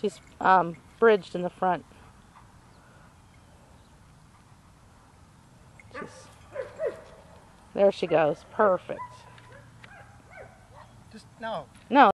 She's um, bridged in the front. She's, there she goes. Perfect. Just no. No.